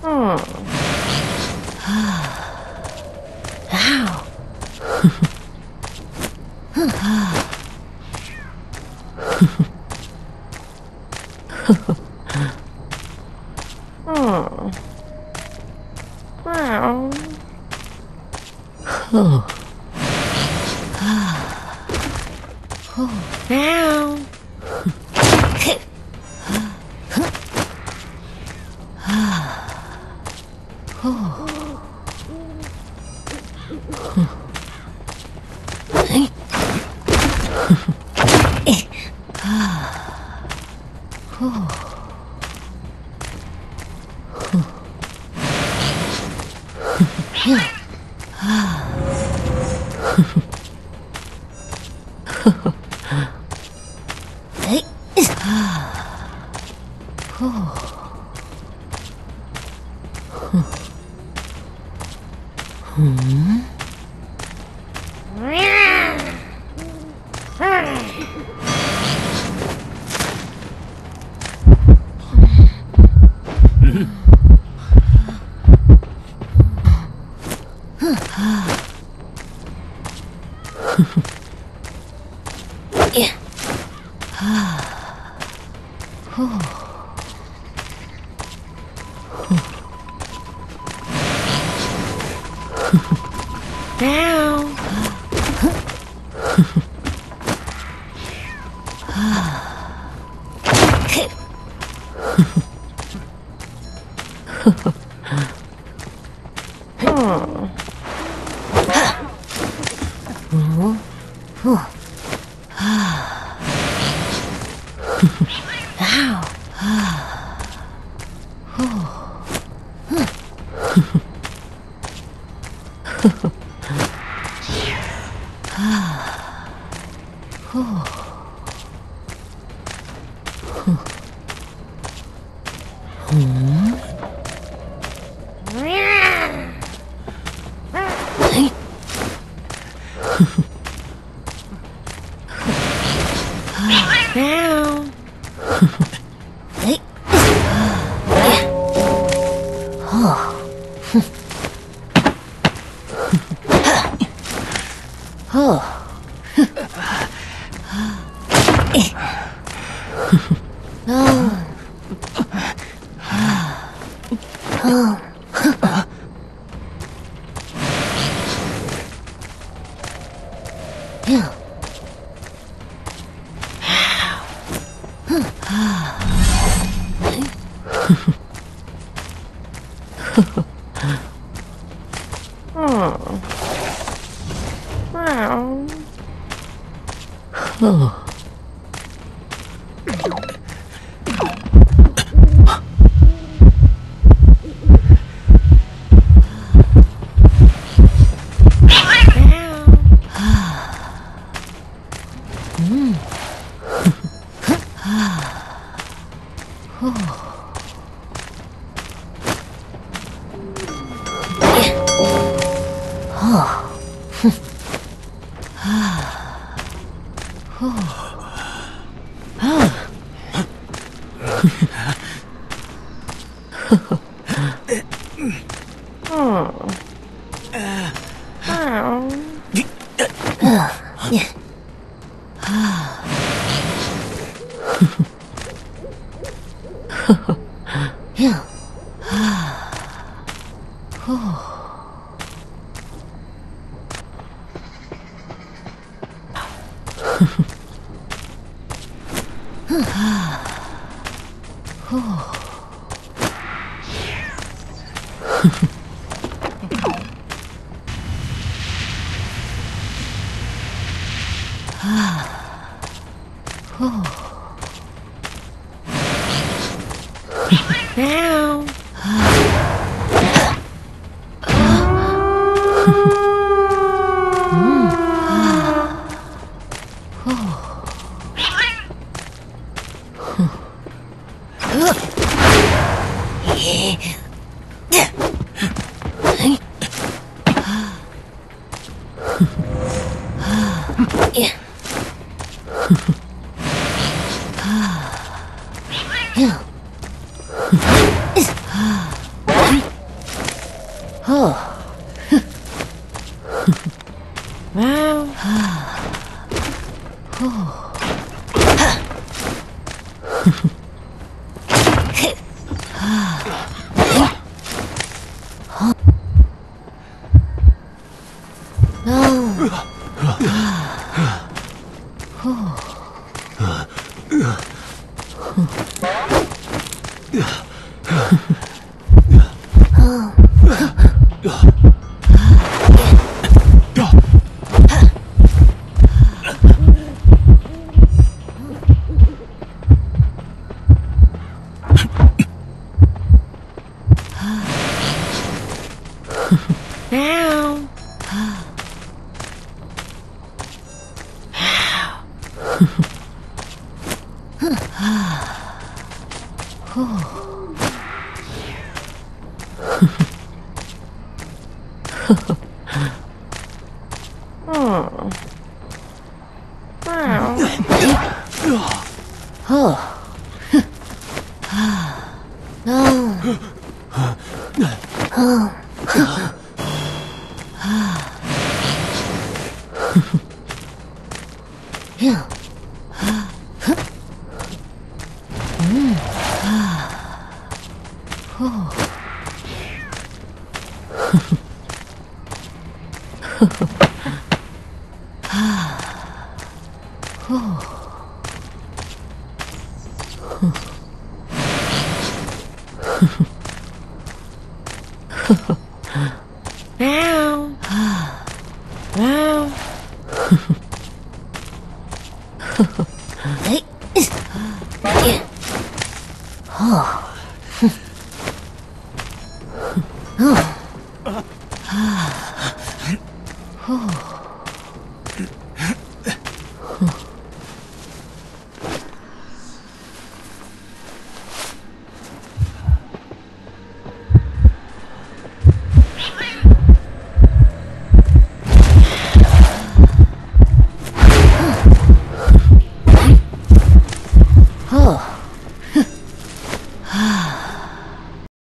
Oh. oh. Ow. Oh. Oh. 嗯。now. huh. Hmm. oh. Wow. Oh. 嗯。嗯。嗯。你啊呵呵呵呵呀啊哦 Oh. oh. 呵 呵，啊，哦，呵呵，呵呵，呵呵，啊，喵，啊，喵，呵呵，呵呵，哎，哦，哼，哼，啊。